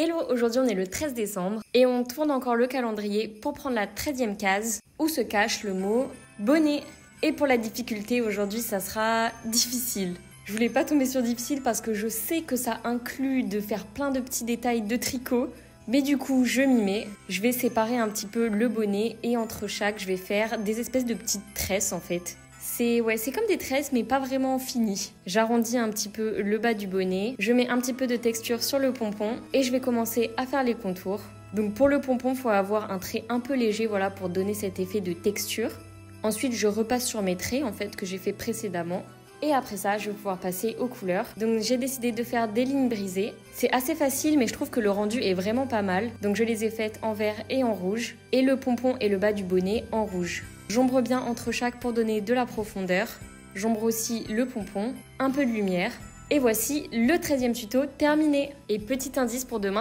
Hello, aujourd'hui on est le 13 décembre et on tourne encore le calendrier pour prendre la 13e case où se cache le mot bonnet. Et pour la difficulté aujourd'hui ça sera difficile. Je voulais pas tomber sur difficile parce que je sais que ça inclut de faire plein de petits détails de tricot. Mais du coup, je m'y mets. Je vais séparer un petit peu le bonnet et entre chaque, je vais faire des espèces de petites tresses en fait. C'est ouais, c'est comme des tresses mais pas vraiment finies. J'arrondis un petit peu le bas du bonnet, je mets un petit peu de texture sur le pompon et je vais commencer à faire les contours. Donc pour le pompon, il faut avoir un trait un peu léger voilà pour donner cet effet de texture. Ensuite, je repasse sur mes traits en fait que j'ai fait précédemment. Et après ça, je vais pouvoir passer aux couleurs. Donc j'ai décidé de faire des lignes brisées. C'est assez facile, mais je trouve que le rendu est vraiment pas mal. Donc je les ai faites en vert et en rouge. Et le pompon et le bas du bonnet en rouge. J'ombre bien entre chaque pour donner de la profondeur. J'ombre aussi le pompon, un peu de lumière. Et voici le 13e tuto terminé. Et petit indice pour demain.